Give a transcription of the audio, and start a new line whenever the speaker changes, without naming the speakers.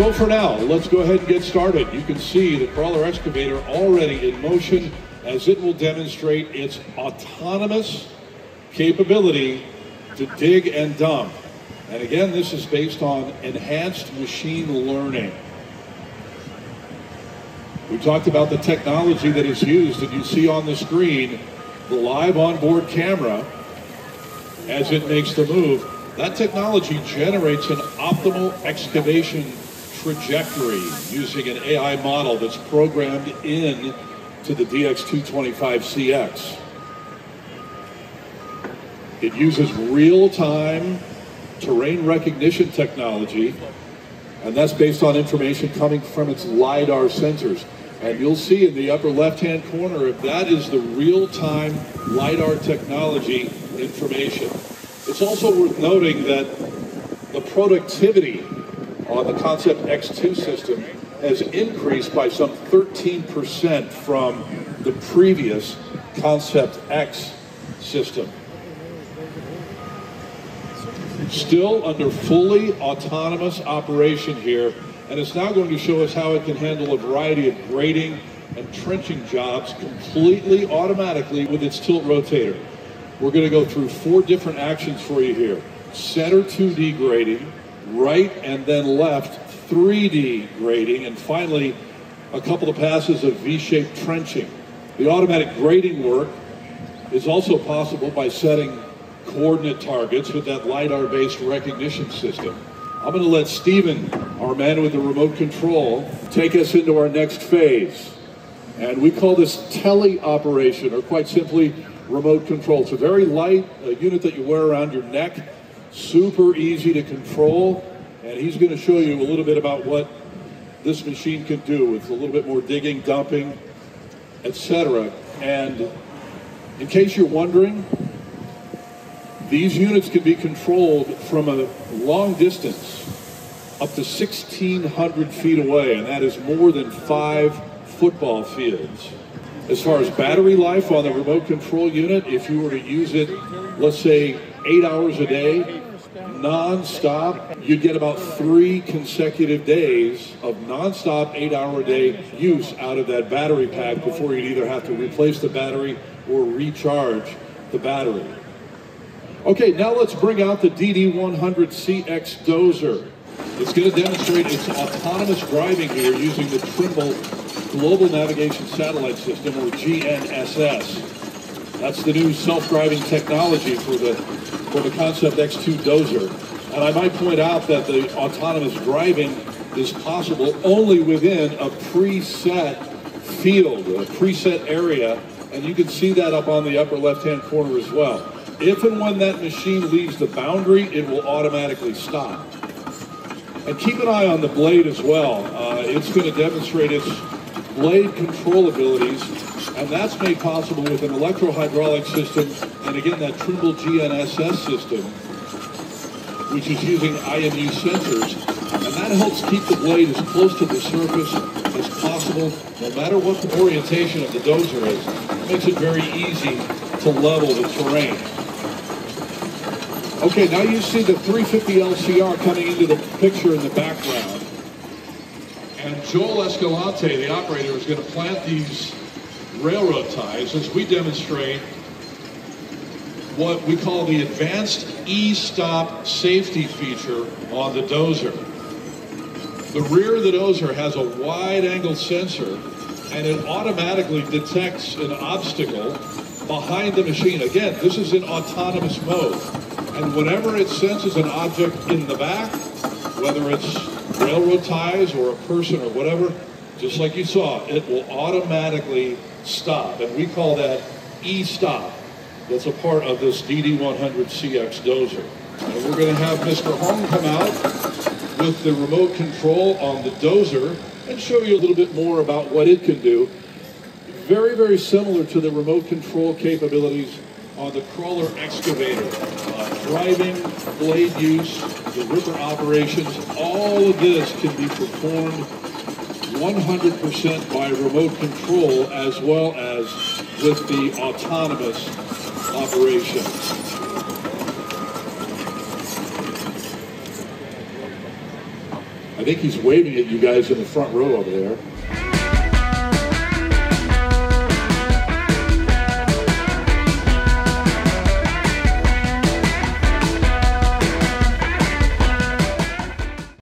So for now, let's go ahead and get started. You can see the crawler excavator already in motion as it will demonstrate its autonomous capability to dig and dump. And again, this is based on enhanced machine learning. We talked about the technology that is used, and you see on the screen the live onboard camera as it makes the move. That technology generates an optimal excavation trajectory using an AI model that's programmed in to the DX225CX. It uses real-time terrain recognition technology, and that's based on information coming from its LiDAR sensors. And you'll see in the upper left-hand corner if that is the real-time LiDAR technology information. It's also worth noting that the productivity on the Concept X2 system has increased by some 13% from the previous Concept X system. Still under fully autonomous operation here, and it's now going to show us how it can handle a variety of grading and trenching jobs completely automatically with its tilt rotator. We're going to go through four different actions for you here. Center 2D grading, right and then left 3D grading, and finally a couple of passes of V-shaped trenching. The automatic grading work is also possible by setting coordinate targets with that LiDAR-based recognition system. I'm going to let Stephen, our man with the remote control, take us into our next phase. And we call this tele-operation, or quite simply, remote control. It's a very light uh, unit that you wear around your neck, super easy to control, and he's going to show you a little bit about what this machine can do with a little bit more digging, dumping, etc. And in case you're wondering, these units can be controlled from a long distance, up to 1,600 feet away, and that is more than five football fields. As far as battery life on the remote control unit, if you were to use it, let's say eight hours a day, non-stop, you'd get about three consecutive days of non-stop eight-hour a day use out of that battery pack before you'd either have to replace the battery or recharge the battery. Okay, now let's bring out the DD100CX dozer. It's going to demonstrate its autonomous driving here using the Trimble Global Navigation Satellite System, or GNSS. That's the new self-driving technology for the for the Concept X2 dozer. And I might point out that the autonomous driving is possible only within a preset field, a preset area, and you can see that up on the upper left-hand corner as well. If and when that machine leaves the boundary, it will automatically stop. And keep an eye on the blade as well. Uh, it's going to demonstrate its blade control abilities, and that's made possible with an electro-hydraulic system, and again, that Trimble GNSS system, which is using IMU sensors, and that helps keep the blade as close to the surface as possible, no matter what the orientation of the dozer is. It makes it very easy to level the terrain. Okay, now you see the 350 LCR coming into the picture in the background. And Joel Escalante, the operator, is going to plant these railroad ties as we demonstrate what we call the advanced e-stop safety feature on the dozer. The rear of the dozer has a wide angle sensor and it automatically detects an obstacle behind the machine. Again, this is in autonomous mode. And whenever it senses an object in the back, whether it's railroad ties or a person or whatever, just like you saw, it will automatically stop. And we call that e-stop. That's a part of this DD100CX dozer. And we're going to have Mr. Hong come out with the remote control on the dozer and show you a little bit more about what it can do. Very, very similar to the remote control capabilities on the crawler excavator. Uh, driving, blade use, the ripper operations, all of this can be performed 100% by remote control as well as with the autonomous operation. I think he's waving at you guys in the front row over there.